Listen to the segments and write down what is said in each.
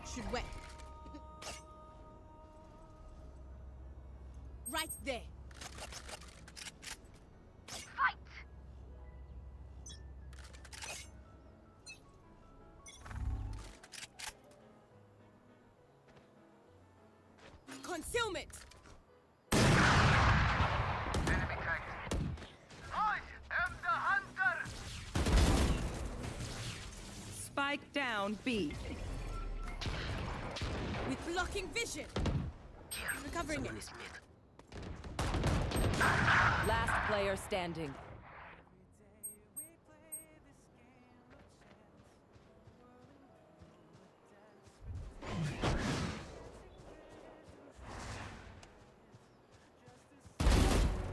That should work. right there. Fight! Concealment. Enemy tagged. I am the hunter! Spike down B. With blocking vision. Recovering it. Last player standing.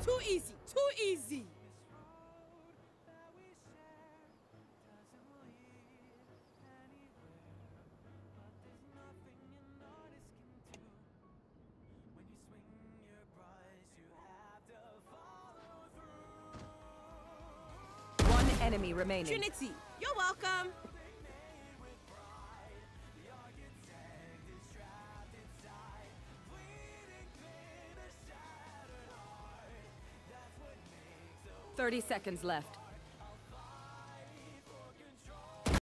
Too easy. Too easy. Enemy remaining. Trinity, you're welcome. Thirty seconds left.